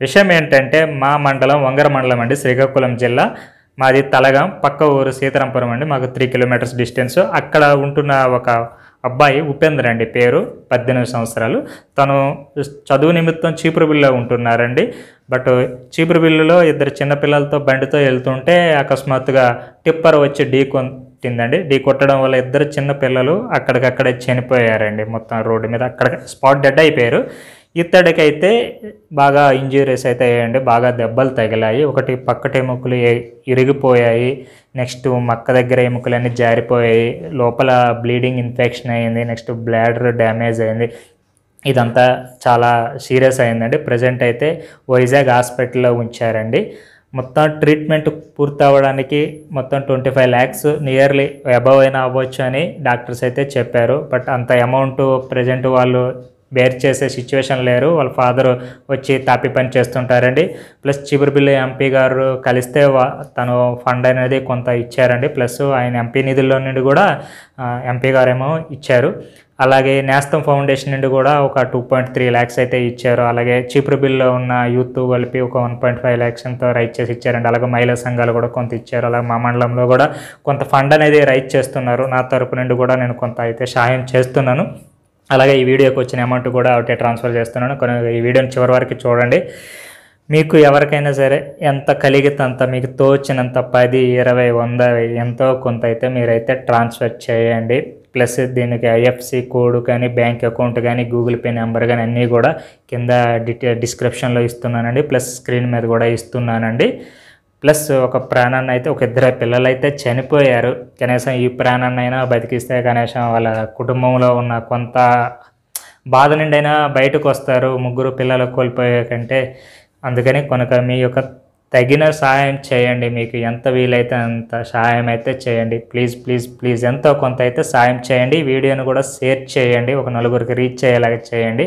విషయం ఏంటంటే మా మండలం వంగర మండలం అండి శ్రీకాకుళం జిల్లా. మాది తలగాం పక్క ఊరు సీతారాంపురం అండి మాకు త్రీ కిలోమీటర్స్ డిస్టెన్స్. అక్కడ ఉంటున్న ఒక అబ్బాయి ఉపేంద్ర అండి పేరు పద్దెనిమిది సంవత్సరాలు. తను చదువు నిమిత్తం చీపురుబిల్లో ఉంటున్నారండి. బట్ చీపురుబిల్లులో ఇద్దరు చిన్నపిల్లలతో బండితో వెళ్తుంటే అకస్మాత్తుగా టిప్పర్ వచ్చి ఢీ కొట్టిందండి. ఢీ కొట్టడం వల్ల ఇద్దరు చిన్న పిల్లలు అక్కడికక్కడే చనిపోయారండి మొత్తం రోడ్డు మీద. అక్కడ స్పాట్ డెడ్ అయిపోయారు. ఇత్తడికైతే బాగా ఇంజురీస్ అయితే అయ్యాయండి బాగా దెబ్బలు తగిలాయి. ఒకటి పక్కటి ఎముకలు ఇరిగిపోయాయి. నెక్స్ట్ మక్క దగ్గర ఎముకలన్నీ జారిపోయాయి. లోపల బ్లీడింగ్ ఇన్ఫెక్షన్ అయ్యింది నెక్స్ట్ బ్లాడర్ డ్యామేజ్ అయింది ఇదంతా చాలా సీరియస్ అయిందండి ప్రజెంట్ అయితే వైజాగ్ హాస్పిటల్లో ఉంచారండి. మొత్తం ట్రీట్మెంట్ పూర్తి అవ్వడానికి మొత్తం twenty five lakhs nearly above అయినా అవ్వచ్చు అని డాక్టర్స్ అయితే చెప్పారు. బట్ అంత అమౌంట్ ప్రజెంట్ వాళ్ళు బేర్ చేసే సిచ్యువేషన్ లేరు. వాళ్ళ ఫాదర్ వచ్చి తాపి పని చేస్తుంటారండి. ప్లస్ చిబురుబిల్లి ఎంపీ గారు కలిస్తే తను ఫండ్ అనేది కొంత ఇచ్చారండి. ప్లస్ ఆయన ఎంపీ నిధుల్లో నుండి కూడా ఎంపీ గారేమో ఇచ్చారు. అలాగే నేస్తం ఫౌండేషన్ నుండి కూడా ఒక టూ పాయింట్ త్రీ ల్యాక్స్ అయితే ఇచ్చారు. అలాగే చీపురు బిల్లో ఉన్న యూత్ కలిపి ఒక వన్ పాయింట్ ఫైవ్ ల్యాక్స్ ఎంతో రైట్ చేసి ఇచ్చారండి. అలాగే మహిళా సంఘాలు కూడా కొంత ఇచ్చారు. అలాగే మా మండలంలో కూడా కొంత ఫండ్ అనేది రైట్ చేస్తున్నారు. నా తరపు నుండి కూడా నేను కొంత అయితే సహాయం చేస్తున్నాను. అలాగే ఈ వీడియోకి వచ్చిన అమౌంట్ కూడా ఒకటే ట్రాన్స్ఫర్ చేస్తున్నాను. కొన్ని ఈ వీడియోని చివరి వరకు చూడండి. మీకు ఎవరికైనా సరే ఎంత కలిగితే అంత మీకు తోచినంత పది ఇరవై వంద ఎంతో కొంత అయితే మీరైతే ట్రాన్స్ఫర్ చేయండి. ప్లస్ దీనికి ఐఎఫ్సి కోడ్ కానీ బ్యాంక్ అకౌంట్ కానీ గూగుల్ పే నెంబర్ కానీ అన్నీ కూడా కింద డిటే డిస్క్రిప్షన్లో ఇస్తున్నానండి. ప్లస్ స్క్రీన్ మీద కూడా ఇస్తున్నానండి. ప్లస్ ఒక ప్రాణాన్ని అయితే ఒక ఇద్దరు పిల్లలు అయితే చనిపోయారు. కనీసం ఈ ప్రాణాన్ని అయినా బతికిస్తే కనీసం వాళ్ళ కుటుంబంలో ఉన్న కొంత బాధ నుండి అయినా బయటకు వస్తారు. ముగ్గురు పిల్లలు కోల్పోయే కంటే. అందుకని కొనక మీ యొక్క తగిన సహాయం చేయండి. మీకు ఎంత వీలైతే అంత సహాయం అయితే చేయండి. ప్లీజ్ ప్లీజ్ ప్లీజ్ ఎంతో కొంత అయితే సాయం చేయండి. వీడియోను కూడా షేర్ చేయండి. ఒక నలుగురికి రీచ్ అయ్యేలాగా చేయండి.